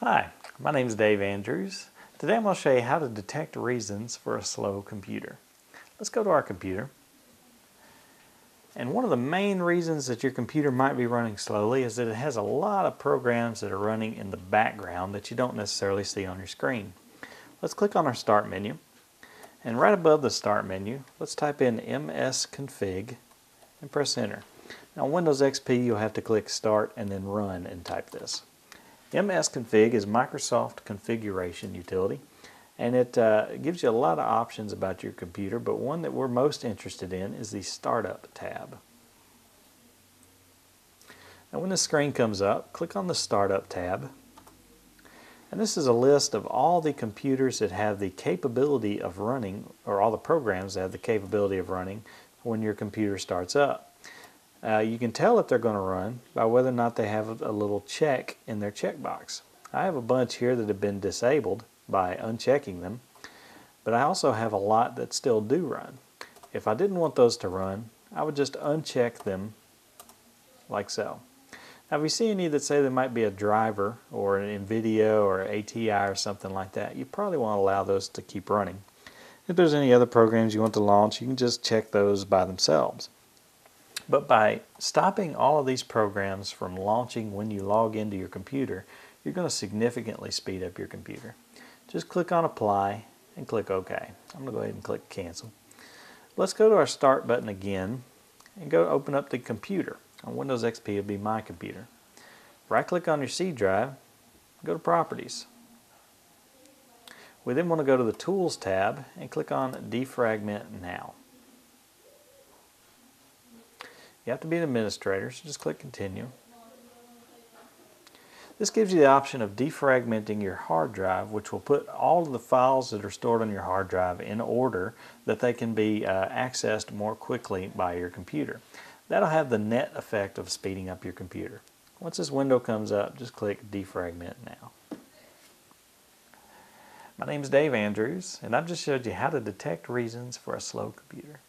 Hi, my name is Dave Andrews. Today I'm going to show you how to detect reasons for a slow computer. Let's go to our computer. And one of the main reasons that your computer might be running slowly is that it has a lot of programs that are running in the background that you don't necessarily see on your screen. Let's click on our Start menu. And right above the Start menu, let's type in msconfig and press Enter. Now Windows XP you'll have to click Start and then Run and type this. Msconfig is Microsoft configuration utility and it uh, gives you a lot of options about your computer but one that we're most interested in is the Startup tab. Now when the screen comes up, click on the Startup tab and this is a list of all the computers that have the capability of running, or all the programs that have the capability of running when your computer starts up. Uh, you can tell if they're going to run by whether or not they have a little check in their checkbox. I have a bunch here that have been disabled by unchecking them, but I also have a lot that still do run. If I didn't want those to run, I would just uncheck them like so. Now if you see any that say there might be a driver or an NVIDIA or ATI or something like that, you probably want to allow those to keep running. If there's any other programs you want to launch, you can just check those by themselves. But by stopping all of these programs from launching when you log into your computer, you're going to significantly speed up your computer. Just click on Apply and click OK. I'm going to go ahead and click Cancel. Let's go to our Start button again and go open up the computer. On Windows XP, it'll be My Computer. Right click on your C drive, go to Properties. We then want to go to the Tools tab and click on Defragment Now. You have to be an administrator, so just click continue. This gives you the option of defragmenting your hard drive, which will put all of the files that are stored on your hard drive in order that they can be uh, accessed more quickly by your computer. That'll have the net effect of speeding up your computer. Once this window comes up, just click Defragment Now. My name is Dave Andrews, and I've just showed you how to detect reasons for a slow computer.